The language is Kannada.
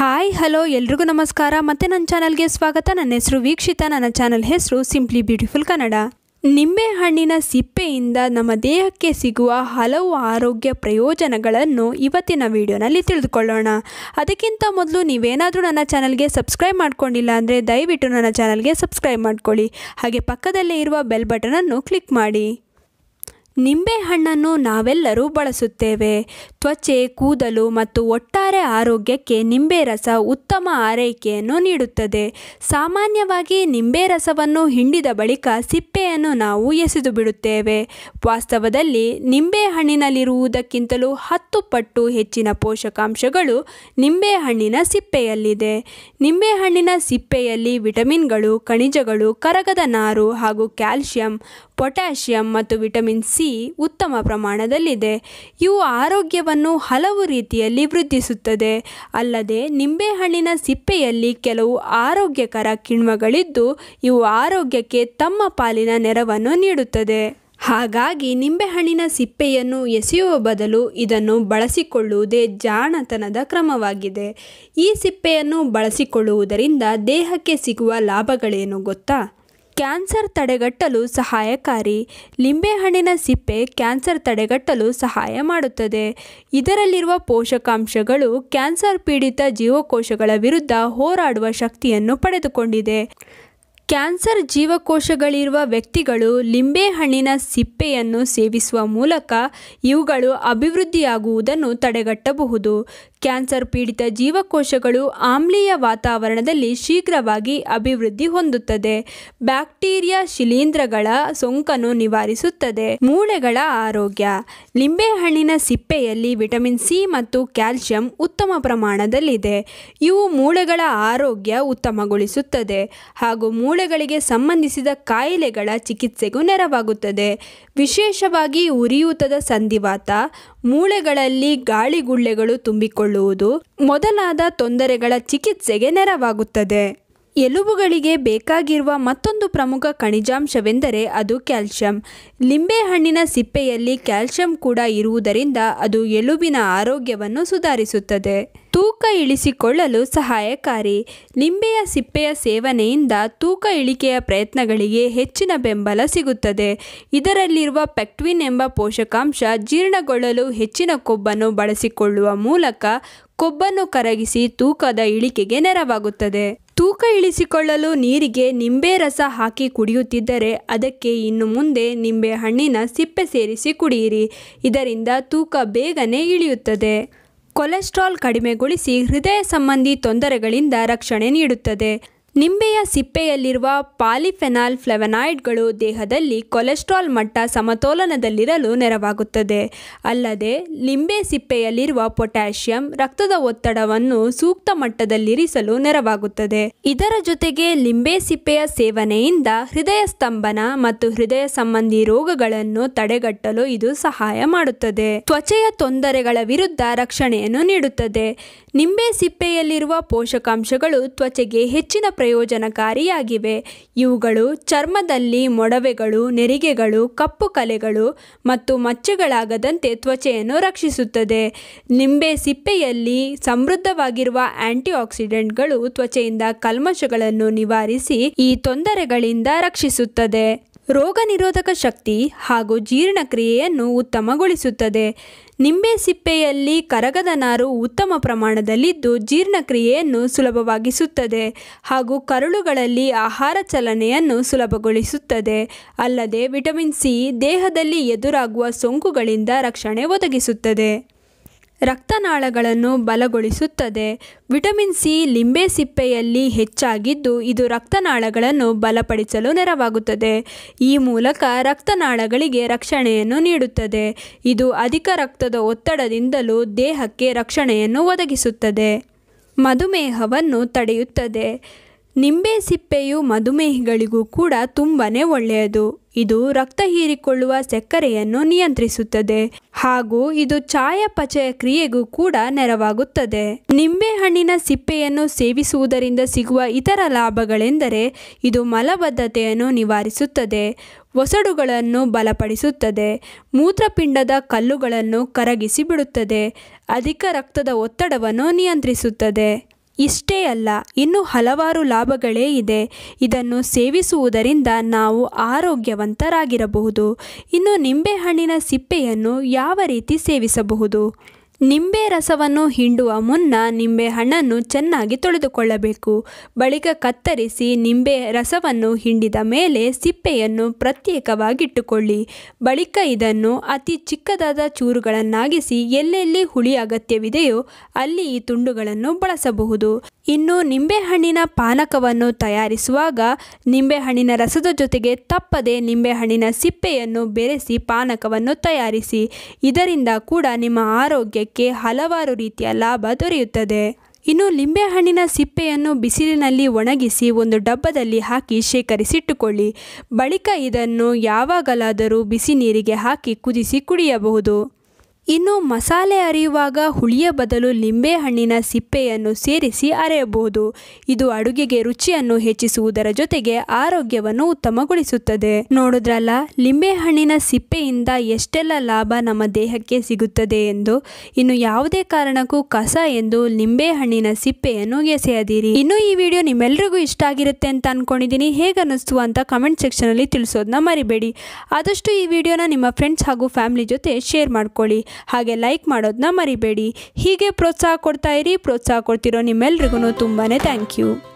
ಹಾಯ್ ಹಲೋ ಎಲ್ರಿಗೂ ನಮಸ್ಕಾರ. ಮತ್ತೆ ನನ್ನ ಚಾನಲ್ಗೆ ಸ್ವಾಗತ. ನನ್ನ ಹೆಸರು ವೀಕ್ಷಿತ. ನನ್ನ ಚಾನಲ್ ಹೆಸರು ಸಿಂಪ್ಲಿ ಬ್ಯೂಟಿಫುಲ್ ಕನ್ನಡ ನಿಂಬೆ ಹಣ್ಣಿನ ಸಿಪ್ಪೆಯಿಂದ ನಮ್ಮ ದೇಹಕ್ಕೆ ಸಿಗುವ ಹಲವು ಆರೋಗ್ಯ ಪ್ರಯೋಜನಗಳನ್ನು ಇವತ್ತಿನ ವಿಡಿಯೋನಲ್ಲಿ ತಿಳಿದುಕೊಳ್ಳೋಣ. ಅದಕ್ಕಿಂತ ಮೊದಲು ನೀವೇನಾದರೂ ನನ್ನ ಚಾನಲ್ಗೆ ಸಬ್ಸ್ಕ್ರೈಬ್ ಮಾಡ್ಕೊಂಡಿಲ್ಲ ಅಂದರೆ ದಯವಿಟ್ಟು ನನ್ನ ಚಾನಲ್ಗೆ ಸಬ್ಸ್ಕ್ರೈಬ್ ಮಾಡ್ಕೊಳ್ಳಿ. ಹಾಗೆ ಪಕ್ಕದಲ್ಲೇ ಇರುವ ಬೆಲ್ ಬಟನನ್ನು ಕ್ಲಿಕ್ ಮಾಡಿ. ನಿಂಬೆ ಹಣ್ಣನ್ನು ನಾವೆಲ್ಲರೂ ಬಳಸುತ್ತೇವೆ. ತ್ವಚೆ, ಕೂದಲು ಮತ್ತು ಒಟ್ಟಾರೆ ಆರೋಗ್ಯಕ್ಕೆ ನಿಂಬೆ ರಸ ಉತ್ತಮ ಆರೈಕೆಯನ್ನು ನೀಡುತ್ತದೆ. ಸಾಮಾನ್ಯವಾಗಿ ನಿಂಬೆ ರಸವನ್ನು ಹಿಂಡಿದ ಬಳಿಕ ಸಿಪ್ಪೆಯನ್ನು ನಾವು ಎಸೆದು ಬಿಡುತ್ತೇವೆ. ವಾಸ್ತವದಲ್ಲಿ ನಿಂಬೆಹಣ್ಣಿನಲ್ಲಿರುವುದಕ್ಕಿಂತಲೂ ಹತ್ತು ಪಟ್ಟು ಹೆಚ್ಚಿನ ಪೋಷಕಾಂಶಗಳು ನಿಂಬೆಹಣ್ಣಿನ ಸಿಪ್ಪೆಯಲ್ಲಿದೆ. ನಿಂಬೆಹಣ್ಣಿನ ಸಿಪ್ಪೆಯಲ್ಲಿ ವಿಟಮಿನ್ಗಳು, ಖನಿಜಗಳು, ಕರಗದ ನಾರು ಹಾಗೂ ಕ್ಯಾಲ್ಸಿಯಂ ಪೊಟ್ಯಾಷಿಯಂ ಮತ್ತು ವಿಟಮಿನ್ ಸಿ ಉತ್ತಮ ಪ್ರಮಾಣದಲ್ಲಿದೆ. ಇವು ಆರೋಗ್ಯವನ್ನು ಹಲವು ರೀತಿಯಲ್ಲಿ ವೃದ್ಧಿಸುತ್ತದೆ. ಅಲ್ಲದೆ ನಿಂಬೆಹಣ್ಣಿನ ಸಿಪ್ಪೆಯಲ್ಲಿ ಕೆಲವು ಆರೋಗ್ಯಕರ ಕಿಣ್ವಗಳಿದ್ದು, ಇವು ಆರೋಗ್ಯಕ್ಕೆ ತಮ್ಮ ಪಾಲಿನ ನೆರವನ್ನು ನೀಡುತ್ತದೆ. ಹಾಗಾಗಿ ನಿಂಬೆಹಣ್ಣಿನ ಸಿಪ್ಪೆಯನ್ನು ಎಸೆಯುವ ಬದಲು ಇದನ್ನು ಬಳಸಿಕೊಳ್ಳುವುದೇ ಜಾಣತನದ ಕ್ರಮವಾಗಿದೆ. ಈ ಸಿಪ್ಪೆಯನ್ನು ಬಳಸಿಕೊಳ್ಳುವುದರಿಂದ ದೇಹಕ್ಕೆ ಸಿಗುವ ಲಾಭಗಳೇನು ಗೊತ್ತಾ? ಕ್ಯಾನ್ಸರ್ ತಡೆಗಟ್ಟಲು ಸಹಾಯಕಾರಿ. ಲಿಂಬೆಹಣ್ಣಿನ ಸಿಪ್ಪೆ ಕ್ಯಾನ್ಸರ್ ತಡೆಗಟ್ಟಲು ಸಹಾಯ ಮಾಡುತ್ತದೆ. ಇದರಲ್ಲಿರುವ ಪೋಷಕಾಂಶಗಳು ಕ್ಯಾನ್ಸರ್ ಪೀಡಿತ ಜೀವಕೋಶಗಳ ವಿರುದ್ಧ ಹೋರಾಡುವ ಶಕ್ತಿಯನ್ನು ಪಡೆದುಕೊಂಡಿದೆ. ಕ್ಯಾನ್ಸರ್ ಜೀವಕೋಶಗಳಿರುವ ವ್ಯಕ್ತಿಗಳು ಲಿಂಬೆಹಣ್ಣಿನ ಸಿಪ್ಪೆಯನ್ನು ಸೇವಿಸುವ ಮೂಲಕ ಇವುಗಳು ಅಭಿವೃದ್ಧಿಯಾಗುವುದನ್ನು ತಡೆಗಟ್ಟಬಹುದು. ಕ್ಯಾನ್ಸರ್ ಪೀಡಿತ ಜೀವಕೋಶಗಳು ಆಮ್ಲೀಯ ವಾತಾವರಣದಲ್ಲಿ ಶೀಘ್ರವಾಗಿ ಅಭಿವೃದ್ಧಿ ಹೊಂದುತ್ತದೆ. ಬ್ಯಾಕ್ಟೀರಿಯಾ ಶಿಲೀಂಧ್ರಗಳ ಸೋಂಕನ್ನು ನಿವಾರಿಸುತ್ತದೆ. ಮೂಳೆಗಳ ಆರೋಗ್ಯ. ಲಿಂಬೆಹಣ್ಣಿನ ಸಿಪ್ಪೆಯಲ್ಲಿ ವಿಟಮಿನ್ ಸಿ ಮತ್ತು ಕ್ಯಾಲ್ಸಿಯಂ ಉತ್ತಮ ಪ್ರಮಾಣದಲ್ಲಿದೆ. ಇವು ಮೂಳೆಗಳ ಆರೋಗ್ಯ ಉತ್ತಮಗೊಳಿಸುತ್ತದೆ ಹಾಗೂ ಮೂಳೆಗಳಿಗೆ ಸಂಬಂಧಿಸಿದ ಕಾಯಿಲೆಗಳ ಚಿಕಿತ್ಸೆಗೂ ನೆರವಾಗುತ್ತದೆ. ವಿಶೇಷವಾಗಿ ಉರಿಯೂತದ ಸಂಧಿವಾತ ಮೂಳೆಗಳಲ್ಲಿ ಗಾಳಿಗುಳ್ಳೆಗಳು ತುಂಬಿಕೊಳ್ಳುವುದು ಮೊದಲಾದ ತೊಂದರೆಗಳ ಚಿಕಿತ್ಸೆಗೆ ನೆರವಾಗುತ್ತದೆ. ಎಲುಬುಗಳಿಗೆ ಬೇಕಾಗಿರುವ ಮತ್ತೊಂದು ಪ್ರಮುಖ ಖನಿಜಾಂಶವೆಂದರೆ ಅದು ಕ್ಯಾಲ್ಸಿಯಂ ಲಿಂಬೆಹಣ್ಣಿನ ಸಿಪ್ಪೆಯಲ್ಲಿ ಕ್ಯಾಲ್ಸಿಯಂ ಕೂಡ ಇರುವುದರಿಂದ ಅದು ಎಲುಬಿನ ಆರೋಗ್ಯವನ್ನು ಸುಧಾರಿಸುತ್ತದೆ. ತೂಕ ಇಳಿಸಿಕೊಳ್ಳಲು ಸಹಾಯಕಾರಿ. ಲಿಂಬೆಯ ಸಿಪ್ಪೆಯ ಸೇವನೆಯಿಂದ ತೂಕ ಇಳಿಕೆಯ ಪ್ರಯತ್ನಗಳಿಗೆ ಹೆಚ್ಚಿನ ಬೆಂಬಲ ಸಿಗುತ್ತದೆ. ಇದರಲ್ಲಿರುವ ಪೆಕ್ಟ್ವಿನ್ ಎಂಬ ಪೋಷಕಾಂಶ ಜೀರ್ಣಗೊಳ್ಳಲು ಹೆಚ್ಚಿನ ಕೊಬ್ಬನ್ನು ಬಳಸಿಕೊಳ್ಳುವ ಮೂಲಕ ಕೊಬ್ಬನ್ನು ಕರಗಿಸಿ ತೂಕದ ಇಳಿಕೆಗೆ ನೆರವಾಗುತ್ತದೆ. ತೂಕ ಇಳಿಸಿಕೊಳ್ಳಲು ನೀರಿಗೆ ನಿಂಬೆ ರಸ ಹಾಕಿ ಕುಡಿಯುತ್ತಿದ್ದರೆ ಅದಕ್ಕೆ ಇನ್ನು ಮುಂದೆ ನಿಂಬೆ ಹಣ್ಣಿನ ಸಿಪ್ಪೆ ಸೇರಿಸಿ ಕುಡಿಯಿರಿ. ಇದರಿಂದ ತೂಕ ಬೇಗನೆ ಇಳಿಯುತ್ತದೆ. ಕೊಲೆಸ್ಟ್ರಾಲ್ ಕಡಿಮೆಗೊಳಿಸಿ ಹೃದಯ ಸಂಬಂಧಿ ತೊಂದರೆಗಳಿಂದ ರಕ್ಷಣೆ ನೀಡುತ್ತದೆ. ನಿಂಬೆಯ ಸಿಪ್ಪೆಯಲ್ಲಿರುವ ಪಾಲಿಫೆನಾಲ್ ಫ್ಲೆವನಾಯ್ಡ್ಗಳು ದೇಹದಲ್ಲಿ ಕೊಲೆಸ್ಟ್ರಾಲ್ ಮಟ್ಟ ಸಮತೋಲನದಲ್ಲಿರಲು ನೆರವಾಗುತ್ತದೆ. ಅಲ್ಲದೆ, ನಿಂಬೆ ಸಿಪ್ಪೆಯಲ್ಲಿರುವ ಪೊಟ್ಯಾಷಿಯಂ ರಕ್ತದ ಒತ್ತಡವನ್ನು ಸೂಕ್ತ ಮಟ್ಟದಲ್ಲಿರಿಸಲು ನೆರವಾಗುತ್ತದೆ. ಇದರ ಜೊತೆಗೆ ಲಿಂಬೆ ಸಿಪ್ಪೆಯ ಸೇವನೆಯಿಂದ ಹೃದಯ ಸ್ತಂಭನ ಮತ್ತು ಹೃದಯ ಸಂಬಂಧಿ ರೋಗಗಳನ್ನು ತಡೆಗಟ್ಟಲು ಇದು ಸಹಾಯ ಮಾಡುತ್ತದೆ. ತ್ವಚೆಯ ತೊಂದರೆಗಳ ವಿರುದ್ಧ ರಕ್ಷಣೆಯನ್ನು ನೀಡುತ್ತದೆ. ನಿಂಬೆ ಸಿಪ್ಪೆಯಲ್ಲಿರುವ ಪೋಷಕಾಂಶಗಳು ತ್ವಚೆಗೆ ಹೆಚ್ಚಿನ ಪ್ರಯೋಜನಕಾರಿಯಾಗಿವೆ. ಇವುಗಳು ಚರ್ಮದಲ್ಲಿ ಮೊಡವೆಗಳು, ನೆರಿಗೆಗಳು, ಕಪ್ಪು ಕಲೆಗಳು ಮತ್ತು ಮಚ್ಚೆಗಳಾಗದಂತೆ ತ್ವಚೆಯನ್ನು ರಕ್ಷಿಸುತ್ತದೆ. ನಿಂಬೆ ಸಿಪ್ಪೆಯಲ್ಲಿ ಸಮೃದ್ಧವಾಗಿರುವ ಆಂಟಿಆಕ್ಸಿಡೆಂಟ್ಗಳು ತ್ವಚೆಯಿಂದ ಕಲ್ಮಶಗಳನ್ನು ನಿವಾರಿಸಿ ಈ ತೊಂದರೆಗಳಿಂದ ರಕ್ಷಿಸುತ್ತದೆ. ರೋಗ ನಿರೋಧಕ ಶಕ್ತಿ ಹಾಗೂ ಜೀರ್ಣಕ್ರಿಯೆಯನ್ನು ಉತ್ತಮಗೊಳಿಸುತ್ತದೆ. ನಿಂಬೆ ಸಿಪ್ಪೆಯಲ್ಲಿ ಕರಗದ ನಾರು ಉತ್ತಮ ಪ್ರಮಾಣದಲ್ಲಿದ್ದು ಜೀರ್ಣಕ್ರಿಯೆಯನ್ನು ಸುಲಭವಾಗಿಸುತ್ತದೆ ಹಾಗೂ ಕರುಳುಗಳಲ್ಲಿ ಆಹಾರ ಚಲನೆಯನ್ನು ಸುಲಭಗೊಳಿಸುತ್ತದೆ. ಅಲ್ಲದೆ ವಿಟಮಿನ್ ಸಿ ದೇಹದಲ್ಲಿ ಎದುರಾಗುವ ಸೋಂಕುಗಳಿಂದ ರಕ್ಷಣೆ ಒದಗಿಸುತ್ತದೆ. ರಕ್ತನಾಳಗಳನ್ನು ಬಲಗೊಳಿಸುತ್ತದೆ. ವಿಟಮಿನ್ ಸಿ ಲಿಂಬೆ ಸಿಪ್ಪೆಯಲ್ಲಿ ಹೆಚ್ಚಾಗಿದ್ದು ಇದು ರಕ್ತನಾಳಗಳನ್ನು ಬಲಪಡಿಸಲು ನೆರವಾಗುತ್ತದೆ. ಈ ಮೂಲಕ ರಕ್ತನಾಳಗಳಿಗೆ ರಕ್ಷಣೆಯನ್ನು ನೀಡುತ್ತದೆ. ಇದು ಅಧಿಕ ರಕ್ತದ ಒತ್ತಡದಿಂದಲೂ ದೇಹಕ್ಕೆ ರಕ್ಷಣೆಯನ್ನು ಒದಗಿಸುತ್ತದೆ. ಮಧುಮೇಹವನ್ನು ತಡೆಯುತ್ತದೆ. ನಿಂಬೆ ಸಿಪ್ಪೆಯು ಮಧುಮೇಹಿಗಳಿಗೂ ಕೂಡ ತುಂಬಾ ಒಳ್ಳೆಯದು. ಇದು ರಕ್ತ ಹೀರಿಕೊಳ್ಳುವ ಸಕ್ಕರೆಯನ್ನು ನಿಯಂತ್ರಿಸುತ್ತದೆ ಹಾಗೂ ಇದು ಚಯಾಪಚಯ ಕ್ರಿಯೆಗೂ ಕೂಡ ನೆರವಾಗುತ್ತದೆ. ನಿಂಬೆ ಹಣ್ಣಿನ ಸಿಪ್ಪೆಯನ್ನು ಸೇವಿಸುವುದರಿಂದ ಸಿಗುವ ಇತರ ಲಾಭಗಳೆಂದರೆ ಇದು ಮಲಬದ್ಧತೆಯನ್ನು ನಿವಾರಿಸುತ್ತದೆ, ಒಸಡುಗಳನ್ನು ಬಲಪಡಿಸುತ್ತದೆ, ಮೂತ್ರಪಿಂಡದ ಕಲ್ಲುಗಳನ್ನು ಕರಗಿಸಿ ಬಿಡುತ್ತದೆ ಅಧಿಕ ರಕ್ತದ ಒತ್ತಡವನ್ನು ನಿಯಂತ್ರಿಸುತ್ತದೆ. ಇಷ್ಟೇ ಅಲ್ಲ, ಇನ್ನು ಹಲವಾರು ಲಾಭಗಳೇ ಇದೆ. ಇದನ್ನು ಸೇವಿಸುವುದರಿಂದ ನಾವು ಆರೋಗ್ಯವಂತರಾಗಿರಬಹುದು. ಇನ್ನು ನಿಂಬೆಹಣ್ಣಿನ ಸಿಪ್ಪೆಯನ್ನು ಯಾವ ರೀತಿ ಸೇವಿಸಬಹುದು? ನಿಂಬೆ ರಸವನ್ನು ಹಿಂಡುವ ಮುನ್ನ ನಿಂಬೆ ಹಣ್ಣನ್ನು ಚೆನ್ನಾಗಿ ತೊಳೆದುಕೊಳ್ಳಬೇಕು. ಬಳಿಕ ಕತ್ತರಿಸಿ ನಿಂಬೆ ರಸವನ್ನು ಹಿಂಡಿದ ಮೇಲೆ ಸಿಪ್ಪೆಯನ್ನು ಪ್ರತ್ಯೇಕವಾಗಿಟ್ಟುಕೊಳ್ಳಿ. ಬಳಿಕ ಇದನ್ನು ಅತಿ ಚಿಕ್ಕದಾದ ಚೂರುಗಳನ್ನಾಗಿಸಿ ಎಲ್ಲೆಲ್ಲಿ ಹುಳಿ ಅಗತ್ಯವಿದೆಯೋ ಅಲ್ಲಿ ಈ ತುಂಡುಗಳನ್ನು ಬಳಸಬಹುದು. ಇನ್ನು ನಿಂಬೆಹಣ್ಣಿನ ಪಾನಕವನ್ನು ತಯಾರಿಸುವಾಗ ನಿಂಬೆಹಣ್ಣಿನ ರಸದ ಜೊತೆಗೆ ತಪ್ಪದೆ ನಿಂಬೆಹಣ್ಣಿನ ಸಿಪ್ಪೆಯನ್ನು ಬೆರೆಸಿ ಪಾನಕವನ್ನು ತಯಾರಿಸಿ. ಇದರಿಂದ ಕೂಡ ನಿಮ್ಮ ಆರೋಗ್ಯಕ್ಕೆ ಹಲವಾರು ರೀತಿಯ ಲಾಭ ದೊರೆಯುತ್ತದೆ. ಇನ್ನು ಲಿಂಬೆಹಣ್ಣಿನ ಸಿಪ್ಪೆಯನ್ನು ಬಿಸಿಲಿನಲ್ಲಿ ಒಣಗಿಸಿ ಒಂದು ಡಬ್ಬದಲ್ಲಿ ಹಾಕಿ ಶೇಖರಿಸಿಟ್ಟುಕೊಳ್ಳಿ. ಬಳಿಕ ಇದನ್ನು ಯಾವಾಗಲಾದರೂ ಬಿಸಿ ನೀರಿಗೆ ಹಾಕಿ ಕುದಿಸಿ ಕುಡಿಯಬಹುದು. ಇನ್ನು ಮಸಾಲೆ ಅರಿಯುವಾಗ ಹುಳಿಯ ಬದಲು ಲಿಂಬೆಹಣ್ಣಿನ ಸಿಪ್ಪೆಯನ್ನು ಸೇರಿಸಿ ಅರೆಯಬಹುದು. ಇದು ಅಡುಗೆಗೆ ರುಚಿಯನ್ನು ಹೆಚ್ಚಿಸುವುದರ ಜೊತೆಗೆ ಆರೋಗ್ಯವನ್ನು ಉತ್ತಮಗೊಳಿಸುತ್ತದೆ. ನೋಡಿದ್ರಲ್ಲ ಲಿಂಬೆಹಣ್ಣಿನ ಸಿಪ್ಪೆಯಿಂದ ಎಷ್ಟೆಲ್ಲ ಲಾಭ ನಮ್ಮ ದೇಹಕ್ಕೆ ಸಿಗುತ್ತದೆ ಎಂದು? ಇನ್ನು ಯಾವುದೇ ಕಾರಣಕ್ಕೂ ಕಸ ಎಂದು ಲಿಂಬೆಹಣ್ಣಿನ ಸಿಪ್ಪೆಯನ್ನು ಎಸೆಯದಿರಿ. ಇನ್ನು ಈ ವಿಡಿಯೋ ನಿಮ್ಮೆಲ್ಲರಿಗೂ ಇಷ್ಟ ಆಗಿರುತ್ತೆ ಅಂತ ಅನ್ಕೊಂಡಿದ್ದೀನಿ ಹೇಗನ್ನಿಸ್ತು ಅಂತ ಕಮೆಂಟ್ ಸೆಕ್ಷನಲ್ಲಿ ತಿಳಿಸೋದನ್ನ ಮರಿಬೇಡಿ. ಆದಷ್ಟು ಈ ವಿಡಿಯೋನ ನಿಮ್ಮ ಫ್ರೆಂಡ್ಸ್ ಹಾಗೂ ಫ್ಯಾಮಿಲಿ ಜೊತೆ ಶೇರ್ ಮಾಡ್ಕೊಳ್ಳಿ. ಹಾಗೆ ಲೈಕ್ ಮಾಡೋದನ್ನ ಮರಿಬೇಡಿ. ಹೀಗೆ ಪ್ರೋತ್ಸಾಹ ಕೊಡ್ತಾ ಇರಿ ಪ್ರೋತ್ಸಾಹ ಕೊಡ್ತಿರೋ ನಿಮ್ಮೆಲ್ರಿಗೂ ತುಂಬಾ ಥ್ಯಾಂಕ್ ಯು